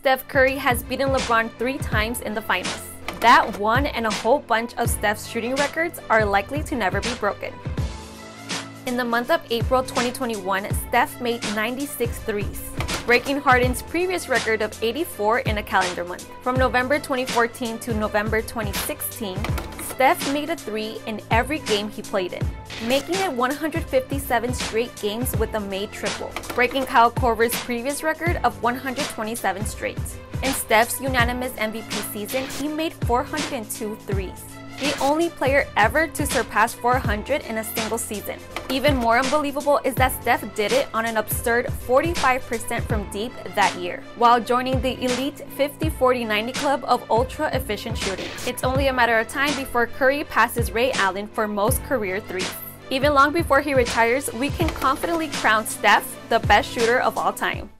Steph Curry has beaten LeBron three times in the finals. That one and a whole bunch of Steph's shooting records are likely to never be broken. In the month of April 2021, Steph made 96 threes, breaking Harden's previous record of 84 in a calendar month. From November 2014 to November 2016, Steph made a three in every game he played in, making it 157 straight games with a made triple, breaking Kyle Korver's previous record of 127 straight. In Steph's unanimous MVP season, he made 402 threes the only player ever to surpass 400 in a single season. Even more unbelievable is that Steph did it on an absurd 45% from deep that year, while joining the elite 50-40-90 club of ultra-efficient shooting. It's only a matter of time before Curry passes Ray Allen for most career threes. Even long before he retires, we can confidently crown Steph the best shooter of all time.